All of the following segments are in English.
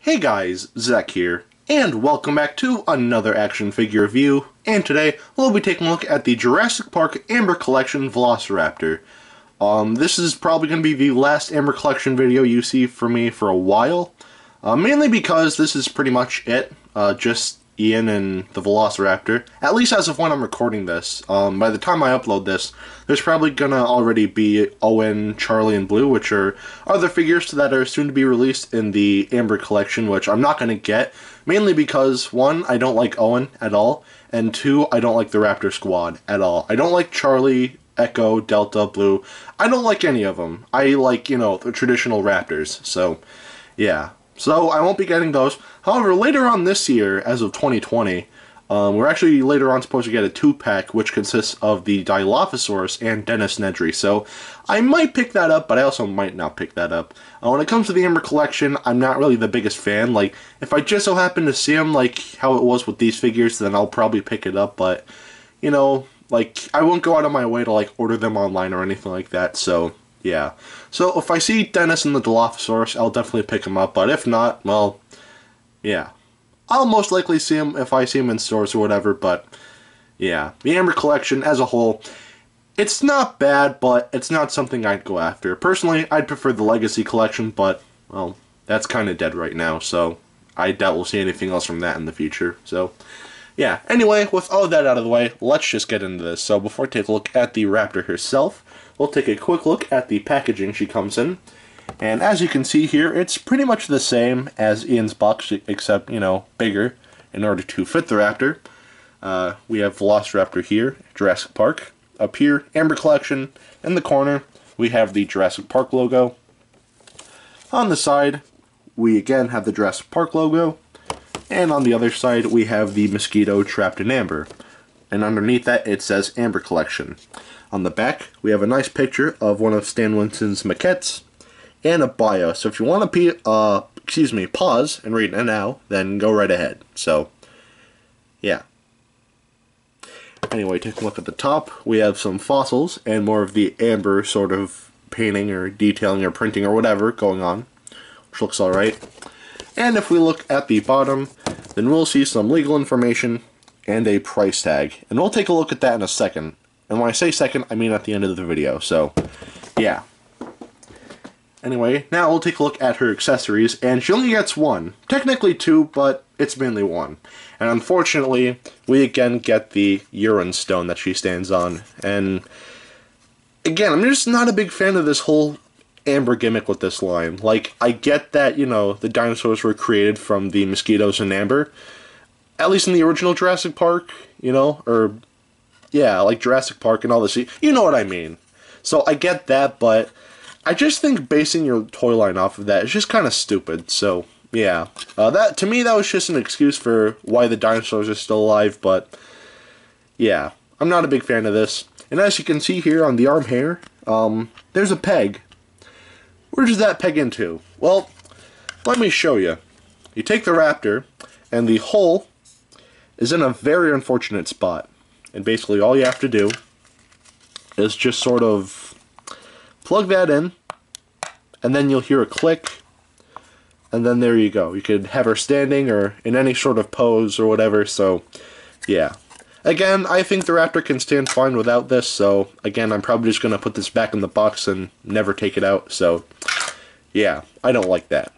Hey guys, Zack here, and welcome back to another action figure review, and today we'll be taking a look at the Jurassic Park Amber Collection Velociraptor. Um, this is probably going to be the last Amber Collection video you see from me for a while, uh, mainly because this is pretty much it, uh, just Ian and the Velociraptor, at least as of when I'm recording this. Um, by the time I upload this, there's probably gonna already be Owen, Charlie, and Blue, which are other figures that are soon to be released in the Amber collection, which I'm not gonna get, mainly because, one, I don't like Owen at all, and two, I don't like the Raptor Squad at all. I don't like Charlie, Echo, Delta, Blue. I don't like any of them. I like, you know, the traditional Raptors, so, yeah. So I won't be getting those. However, later on this year, as of 2020, um, we're actually later on supposed to get a two-pack, which consists of the Dilophosaurus and Dennis Nedry. So I might pick that up, but I also might not pick that up. Uh, when it comes to the Amber Collection, I'm not really the biggest fan. Like, if I just so happen to see them, like how it was with these figures, then I'll probably pick it up. But, you know, like, I won't go out of my way to, like, order them online or anything like that. So, yeah. So if I see Dennis and the Dilophosaurus, I'll definitely pick him up. But if not, well, yeah. I'll most likely see him if I see him in stores or whatever. But yeah, the Amber Collection as a whole, it's not bad, but it's not something I'd go after. Personally, I'd prefer the Legacy Collection, but well, that's kind of dead right now. So I doubt we'll see anything else from that in the future. So. Yeah, anyway, with all that out of the way, let's just get into this. So before I take a look at the Raptor herself, we'll take a quick look at the packaging she comes in. And as you can see here, it's pretty much the same as Ian's box, except, you know, bigger in order to fit the Raptor. Uh, we have Velociraptor here, Jurassic Park. Up here, Amber Collection. In the corner, we have the Jurassic Park logo. On the side, we again have the Jurassic Park logo. And on the other side, we have the mosquito trapped in amber. And underneath that, it says Amber Collection. On the back, we have a nice picture of one of Stan Winston's maquettes and a bio. So if you want to, uh, excuse me, pause and read it now, then go right ahead. So, yeah. Anyway, take a look at the top. We have some fossils and more of the amber sort of painting or detailing or printing or whatever going on, which looks alright. And if we look at the bottom, then we'll see some legal information and a price tag. And we'll take a look at that in a second. And when I say second, I mean at the end of the video. So, yeah. Anyway, now we'll take a look at her accessories, and she only gets one. Technically two, but it's mainly one. And unfortunately, we again get the urine stone that she stands on. And again, I'm just not a big fan of this whole amber gimmick with this line. Like, I get that, you know, the dinosaurs were created from the mosquitoes and amber. At least in the original Jurassic Park, you know, or yeah, like Jurassic Park and all this. You know what I mean. So I get that, but I just think basing your toy line off of that is just kind of stupid. So yeah, uh, that to me that was just an excuse for why the dinosaurs are still alive. But yeah, I'm not a big fan of this. And as you can see here on the amber, um, there's a peg. Where does that peg into? Well, let me show you. You take the Raptor, and the hole is in a very unfortunate spot. And basically all you have to do is just sort of plug that in and then you'll hear a click and then there you go. You could have her standing or in any sort of pose or whatever, so yeah. Again, I think the Raptor can stand fine without this, so again, I'm probably just going to put this back in the box and never take it out, so yeah, I don't like that.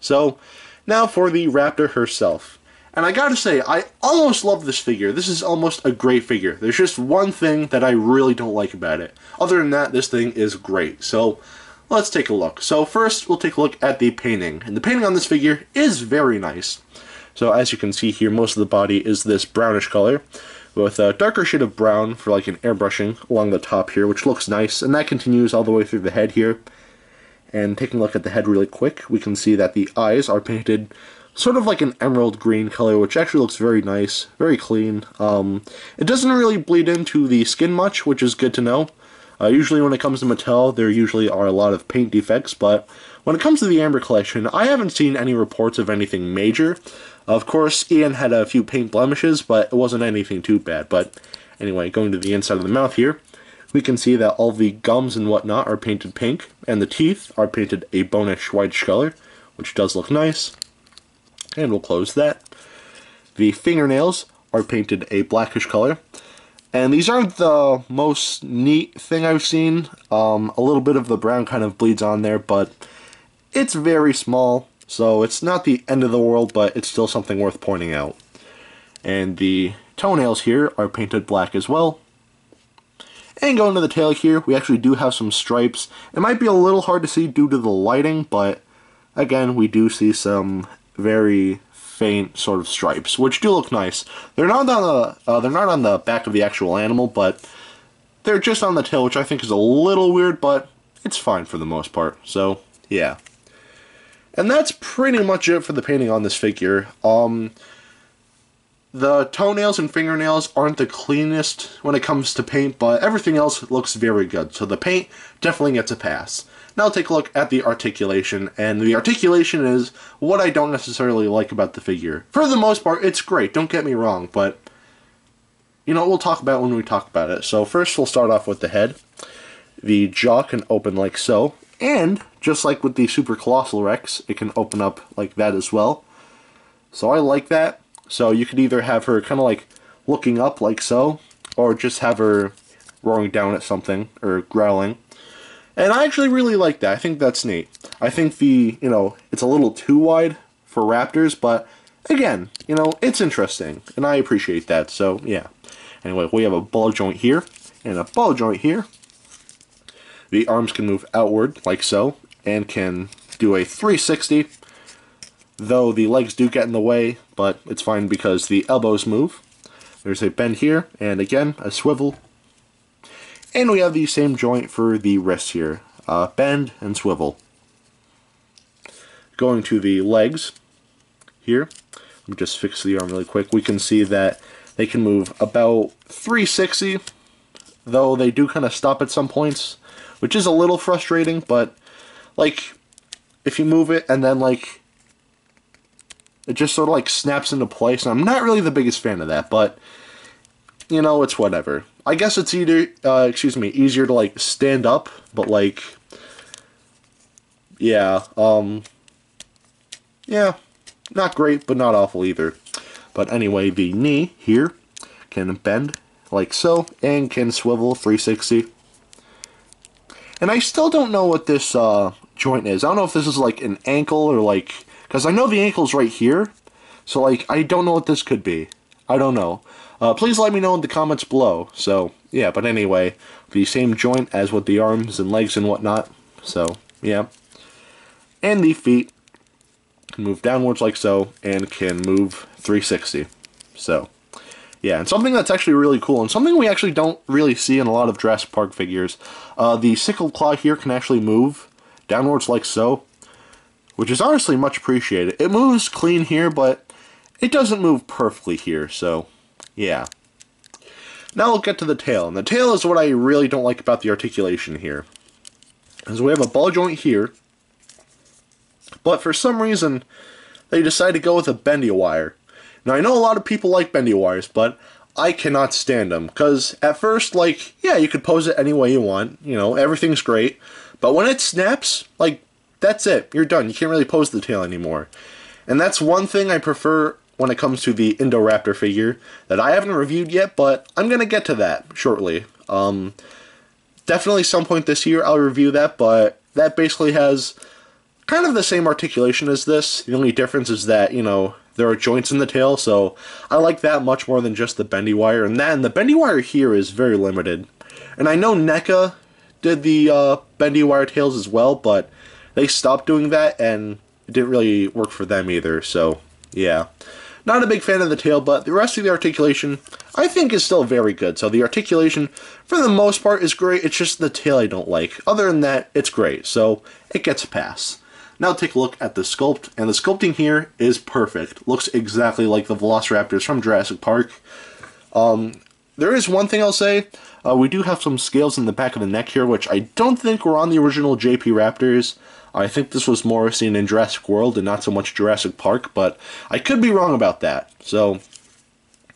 So, now for the Raptor herself. And I gotta say, I almost love this figure. This is almost a great figure. There's just one thing that I really don't like about it. Other than that, this thing is great. So, let's take a look. So first, we'll take a look at the painting. And the painting on this figure is very nice. So as you can see here, most of the body is this brownish color with a darker shade of brown for like an airbrushing along the top here, which looks nice. And that continues all the way through the head here. And taking a look at the head really quick, we can see that the eyes are painted sort of like an emerald green color, which actually looks very nice, very clean. Um, it doesn't really bleed into the skin much, which is good to know. Uh, usually when it comes to Mattel, there usually are a lot of paint defects, but when it comes to the Amber Collection, I haven't seen any reports of anything major. Of course, Ian had a few paint blemishes, but it wasn't anything too bad. But anyway, going to the inside of the mouth here, we can see that all the gums and whatnot are painted pink, and the teeth are painted a bonish whitish color, which does look nice. And we'll close that. The fingernails are painted a blackish color. And these aren't the most neat thing I've seen. Um, a little bit of the brown kind of bleeds on there, but it's very small. So it's not the end of the world, but it's still something worth pointing out. And the toenails here are painted black as well. And going to the tail here, we actually do have some stripes. It might be a little hard to see due to the lighting, but again, we do see some very faint sort of stripes, which do look nice. They're not on the uh, they're not on the back of the actual animal, but they're just on the tail, which I think is a little weird, but it's fine for the most part. So yeah, and that's pretty much it for the painting on this figure. Um, the toenails and fingernails aren't the cleanest when it comes to paint, but everything else looks very good. So the paint definitely gets a pass. Now take a look at the articulation, and the articulation is what I don't necessarily like about the figure. For the most part, it's great, don't get me wrong, but you know, we'll talk about when we talk about it. So first we'll start off with the head. The jaw can open like so, and just like with the Super Colossal Rex, it can open up like that as well. So I like that. So you could either have her kind of like looking up like so, or just have her roaring down at something, or growling. And I actually really like that. I think that's neat. I think the, you know, it's a little too wide for Raptors, but again, you know, it's interesting, and I appreciate that, so yeah. Anyway, we have a ball joint here, and a ball joint here. The arms can move outward, like so, and can do a 360, though the legs do get in the way, but it's fine because the elbows move. There's a bend here, and again, a swivel, and we have the same joint for the wrist here. Uh, bend and swivel. Going to the legs here. Let me just fix the arm really quick. We can see that they can move about 360, though they do kind of stop at some points, which is a little frustrating, but like if you move it and then like it just sort of like snaps into place. And I'm not really the biggest fan of that, but you know, it's whatever. I guess it's either, uh, excuse me, easier to like stand up, but like, yeah, um, yeah, not great, but not awful either. But anyway, the knee here can bend like so, and can swivel 360. And I still don't know what this uh, joint is. I don't know if this is like an ankle or like, because I know the ankle's right here, so like, I don't know what this could be. I don't know. Uh, please let me know in the comments below. So, yeah, but anyway, the same joint as with the arms and legs and whatnot. So, yeah. And the feet can move downwards like so, and can move 360. So, yeah, and something that's actually really cool, and something we actually don't really see in a lot of Jurassic Park figures, uh, the sickle claw here can actually move downwards like so, which is honestly much appreciated. It moves clean here, but it doesn't move perfectly here, so yeah. Now we'll get to the tail, and the tail is what I really don't like about the articulation here. As we have a ball joint here, but for some reason, they decide to go with a bendy wire. Now I know a lot of people like bendy wires, but I cannot stand them, because at first, like, yeah, you could pose it any way you want, you know, everything's great, but when it snaps, like, that's it, you're done, you can't really pose the tail anymore. And that's one thing I prefer when it comes to the Indoraptor figure that I haven't reviewed yet, but I'm going to get to that shortly. Um, definitely some point this year I'll review that, but that basically has kind of the same articulation as this. The only difference is that, you know, there are joints in the tail, so I like that much more than just the bendy wire. And then the bendy wire here is very limited. And I know NECA did the uh, bendy wire tails as well, but they stopped doing that and it didn't really work for them either, so yeah. Not a big fan of the tail, but the rest of the articulation I think is still very good. So the articulation, for the most part, is great. It's just the tail I don't like. Other than that, it's great. So it gets a pass. Now take a look at the sculpt, and the sculpting here is perfect. Looks exactly like the Velociraptors from Jurassic Park. Um, there is one thing I'll say. Uh, we do have some scales in the back of the neck here, which I don't think were on the original JP Raptors. I think this was more seen in Jurassic World and not so much Jurassic Park, but I could be wrong about that. So,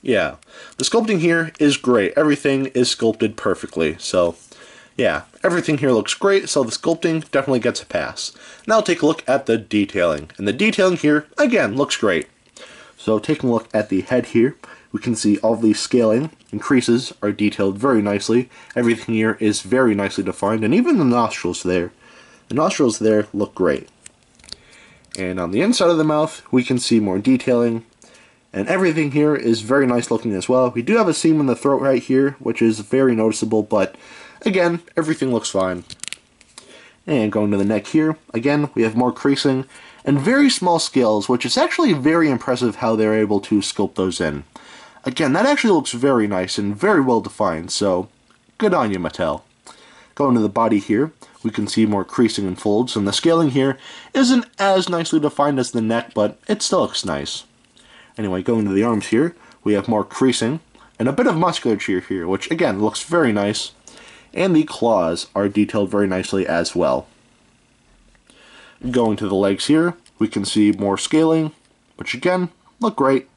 yeah. The sculpting here is great. Everything is sculpted perfectly. So, yeah, everything here looks great, so the sculpting definitely gets a pass. Now take a look at the detailing. And the detailing here, again, looks great. So taking a look at the head here, we can see all the scaling creases are detailed very nicely. Everything here is very nicely defined, and even the nostrils there. The nostrils there look great. And on the inside of the mouth, we can see more detailing, and everything here is very nice looking as well. We do have a seam in the throat right here, which is very noticeable, but again, everything looks fine. And going to the neck here, again, we have more creasing and very small scales, which is actually very impressive how they're able to sculpt those in. Again, that actually looks very nice and very well defined, so good on you, Mattel. Going to the body here, we can see more creasing and folds, and the scaling here isn't as nicely defined as the neck, but it still looks nice. Anyway, going to the arms here, we have more creasing and a bit of musculature here, which again looks very nice. And the claws are detailed very nicely as well. Going to the legs here, we can see more scaling, which again, look great.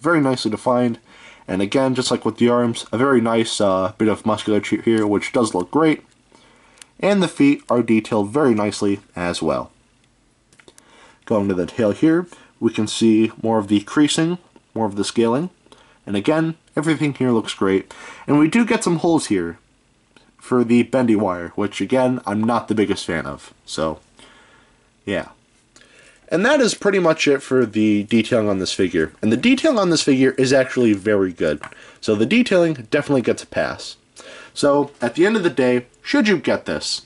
Very nicely defined. And again, just like with the arms, a very nice uh, bit of musculature here, which does look great. And the feet are detailed very nicely as well. Going to the tail here, we can see more of the creasing, more of the scaling. And again, everything here looks great. And we do get some holes here for the bendy wire, which again, I'm not the biggest fan of. So, yeah. And that is pretty much it for the detailing on this figure. And the detailing on this figure is actually very good. So the detailing definitely gets a pass. So, at the end of the day, should you get this?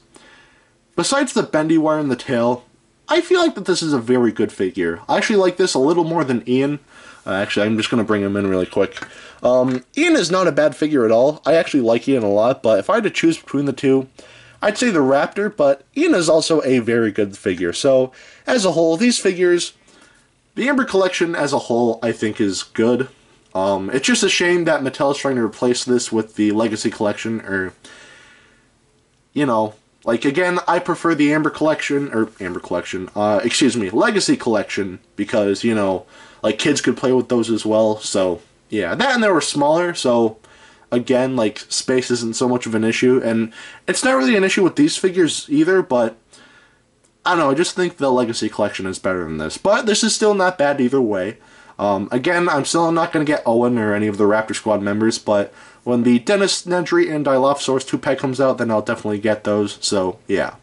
Besides the bendy wire in the tail, I feel like that this is a very good figure. I actually like this a little more than Ian. Uh, actually, I'm just going to bring him in really quick. Um, Ian is not a bad figure at all. I actually like Ian a lot, but if I had to choose between the two, I'd say the Raptor, but Ian is also a very good figure. So, as a whole, these figures, the Amber collection as a whole, I think is good. Um, it's just a shame that Mattel is trying to replace this with the Legacy collection, or, you know, like again, I prefer the Amber collection or Amber collection. Uh, excuse me, Legacy collection because you know, like kids could play with those as well. So yeah, that and they were smaller. So again, like space isn't so much of an issue, and it's not really an issue with these figures either. But I don't know. I just think the Legacy collection is better than this. But this is still not bad either way. Um, again, I'm still not going to get Owen or any of the Raptor Squad members, but when the Dennis Nedry and Dilophosaurus 2-pack comes out, then I'll definitely get those, so yeah.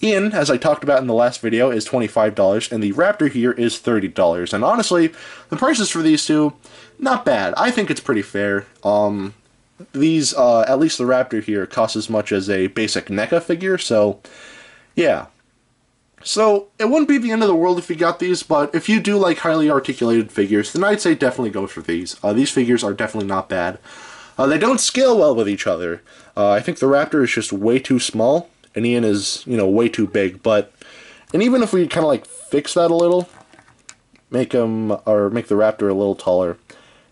Ian, as I talked about in the last video, is $25, and the Raptor here is $30. And honestly, the prices for these two, not bad. I think it's pretty fair. Um, these, uh, at least the Raptor here, cost as much as a basic NECA figure, so yeah. So, it wouldn't be the end of the world if you got these, but if you do like highly articulated figures, then I'd say definitely go for these. Uh, these figures are definitely not bad. Uh, they don't scale well with each other. Uh, I think the Raptor is just way too small, and Ian is, you know, way too big, but... And even if we kind of, like, fix that a little, make him, or make the Raptor a little taller,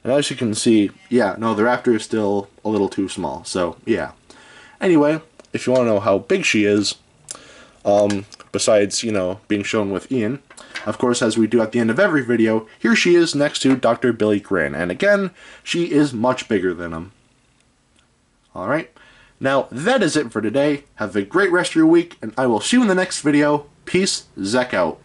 and as you can see, yeah, no, the Raptor is still a little too small, so, yeah. Anyway, if you want to know how big she is, um, besides, you know, being shown with Ian. Of course, as we do at the end of every video, here she is next to Dr. Billy Grant, and again, she is much bigger than him. Alright, now that is it for today. Have a great rest of your week, and I will see you in the next video. Peace, Zack out.